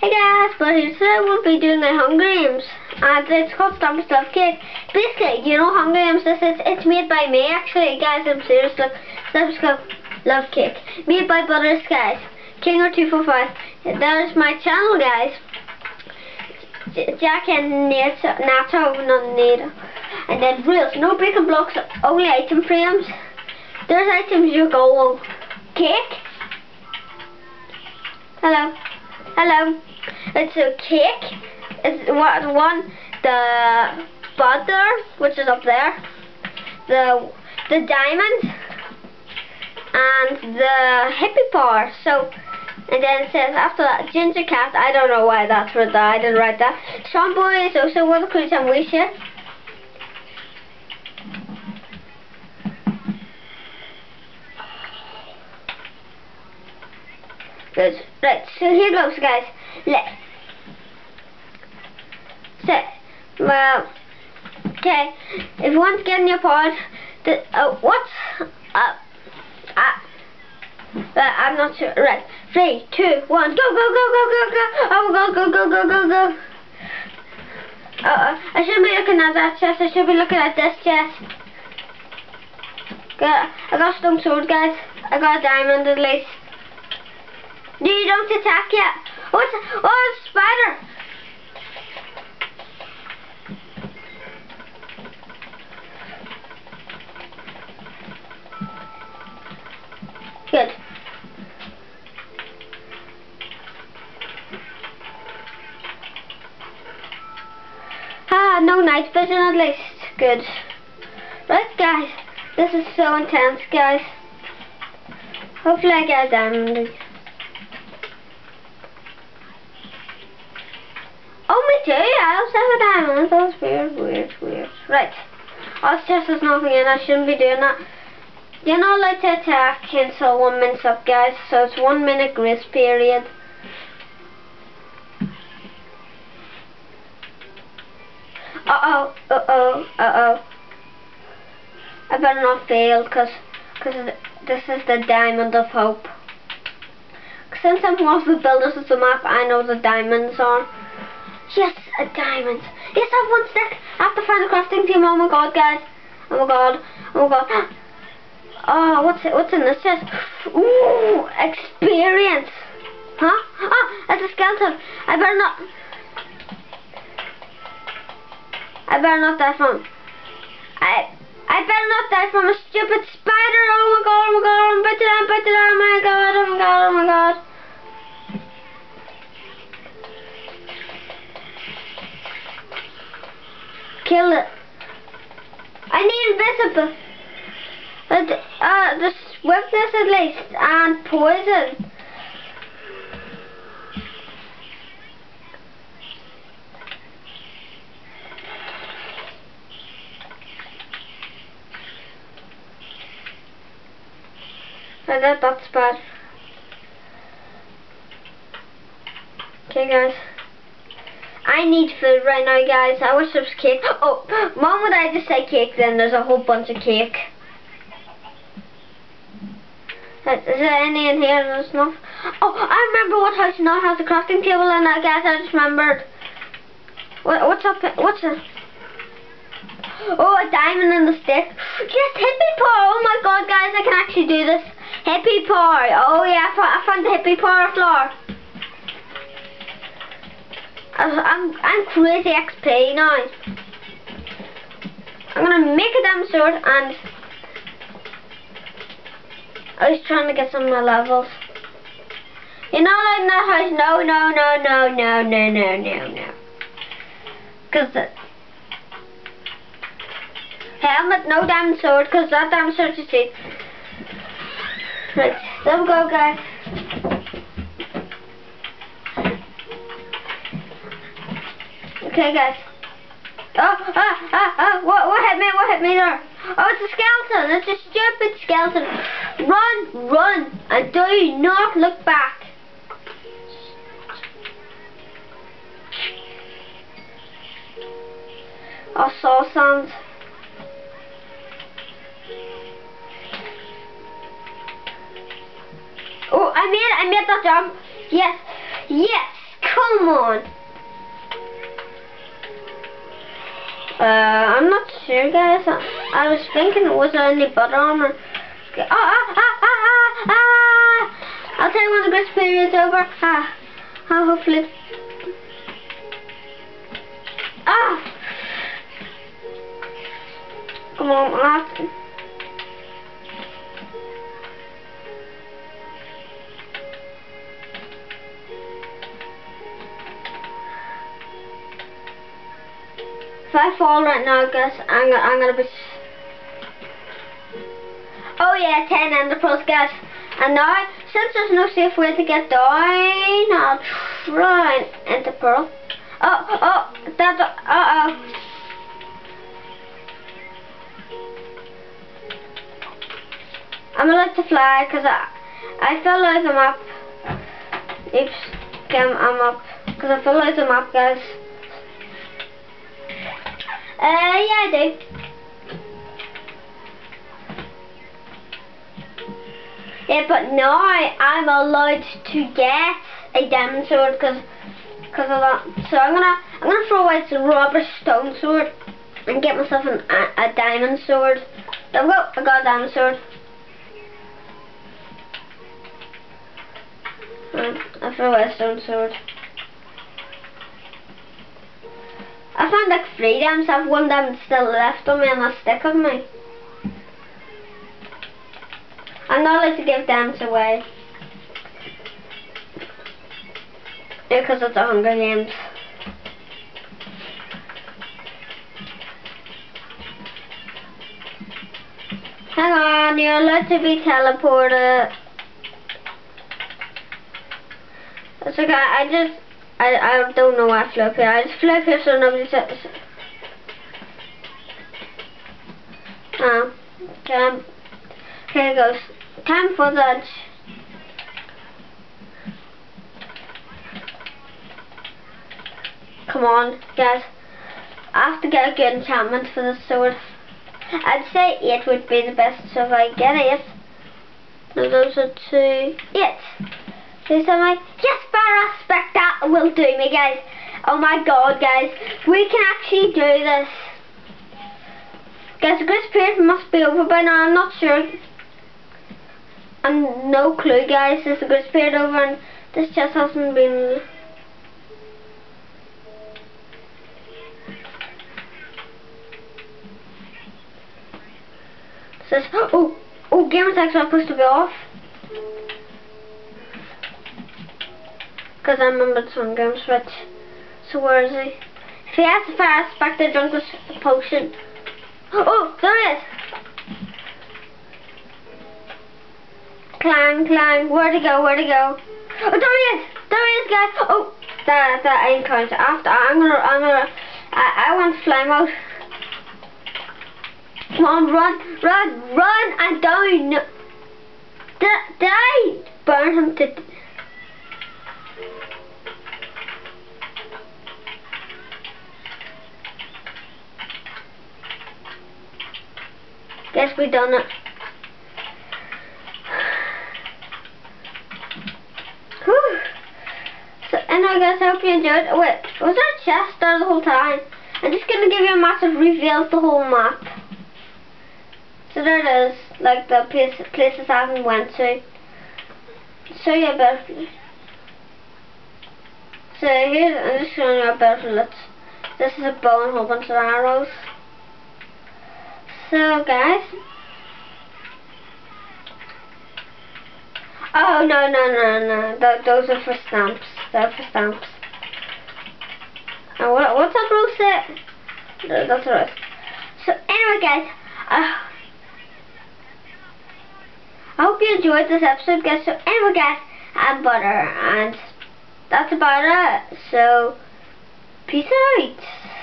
Hey guys, but today we'll be doing the Hunger Games, and it's called Stampy's Cake. Basically, you know Hunger Games, this is, it's made by me actually, guys, I'm serious, look, Stampy's Love Cake, made by Butter Skies, Kinger245, there's my channel guys, Jack and Nate, Nato, not Nate, and then rules, no breaking blocks, only item frames, there's items you go, on. cake, hello, hello. It's a cake. It's one, one the butter, which is up there, the the diamond, and the hippie bar. So, and then it says after that, ginger cat. I don't know why that's for that. I didn't write that. Sean Boy is also one of the crews and. Good. Right, so here goes guys. Let's so, well, okay, if you want to get in your pod, the, uh, what's, uh, uh, uh, I'm not sure, right, three, two, one, go, go, go, go, go, go, oh, go, go, go, go, go, go. Uh, uh, I shouldn't be looking at that chest, I should be looking at this chest. Got, I got a stone sword, guys. I got a diamond at least. No, you don't attack yet. What's, oh, a spider. Good. Ah, no night vision at least. Good. Right, guys. This is so intense, guys. Hopefully I get a diamond. Oh, me too. I also have a diamond. That's weird, weird, weird. Right. Oh, it's just there's nothing in. I shouldn't be doing that. You're not allowed to attack until one minute's up, guys. So it's one minute grace period. Uh-oh, uh-oh, uh-oh. I better not fail, because cause this is the Diamond of Hope. Since I'm one of the builders of the map, I know the diamonds are. Yes, a diamond. Yes, I have one stick. I have to find the crafting team. Oh my god, guys. Oh my god. Oh my god. Oh, what's it? What's in this chest? Ooh, experience. Huh? Oh, that's a skeleton. I better not. I better not die from. I. I better not die from a stupid spider. Oh my god! Oh my god! I'm bitten. I'm bitten. Oh my god! Oh my god! Oh my god! Kill it. I need invisible. Uh, uh, the swiftness at least, and poison. I that that's bad. Okay guys. I need food right now guys. I wish there was cake. Oh, mom would I just say cake then there's a whole bunch of cake. Is there any in here? There's no. Oh, I remember what house now has a crafting table in it, guys. I just remembered. What, what's up? What's this? Oh, a diamond in the stick. Yes, hippie paw. Oh my god, guys, I can actually do this. Hippie paw. Oh yeah, I found the hippie paw floor. Uh, I'm I'm crazy XP now. I'm gonna make a damn sword and I was trying to get some of my levels. You know, like in that house, no, no, no, no, no, no, no, no, no. Because the helmet, no damn sword, because that damn sword is cheap. Right, there we go, guys. Okay, guys. Oh, ah, ah, ah, what, what hit me, what hit me there? Oh, it's a skeleton, it's a stupid skeleton. Run, run, and do not look back. I saw sounds. Oh, I made it, I made that jump. Yes, yes, Come on. Uh, I'm not sure, guys. I, I was thinking, it was there any butter on it? Ah, ah, ah, ah, ah! I'll tell you when the grace period's over. Ah, ah, hopefully. Ah! Come on, I have to. If right now, guys. I'm, I'm gonna be... Oh yeah, 10 ender pearls, guys. And now, since there's no safe way to get down, I'll try and ender pearl. Oh, oh, that, uh-oh. I'm to fly because I, I fell out of the map. Oops, I'm up. Because I fell out of the map, guys. Uh, yeah, I do. Yeah, but now I'm allowed to get a diamond sword because of that. So I'm gonna I'm gonna throw away the rubber stone sword and get myself an, a, a diamond sword. There we go. I got a diamond sword. I throw away a stone sword. I found like three diamonds, I have one diamond still left on me and a stick on me. I'm not allowed to give diamonds away. Because it's a Hunger Games. Hang on, you're allowed to be teleported. It's okay, I just I, I don't know why I flew up here. I just flew up here so nobody says. Um, um, here it goes. Time for the... Come on, guys. I have to get a good enchantment for the sword. I'd say 8 would be the best, so if I get 8, those are two, 8. So someone, yes, Barra, that will do me, guys. Oh my god, guys. We can actually do this. Guys, the grace period must be over by now. I'm not sure. I'm no clue, guys. Is the grace period over and this chest hasn't been... Oh, oh, game attacks are supposed to be off. Because I remember this one game switch. So where is he? If he has a fast back to drunk this potion. Oh, there he is! Clang, clang, where'd he go, where'd he go? Oh, there he is! There he is, guys! Oh, that, that I encounter after. I'm gonna, I'm gonna, I, I want flame out. Come on, run, run, run, and down! Did, did I burn him to... Guess we done it. Whew. So, anyway guys, I hope you enjoyed. Wait, was there a chest there the whole time? I'm just gonna give you a massive reveal of the whole map. So there it is, like the place, places I haven't went to. So yeah, better. So here's, I'm just showing you a better This is a bow and a whole bunch of arrows. So guys. Oh no no no no! Th those are for stamps. They're for stamps. And what what's that rose set? That's rose. So anyway, guys. Uh, I hope you enjoyed this episode, guys. So anyway, guys, I'm Butter, and that's about it. So peace out.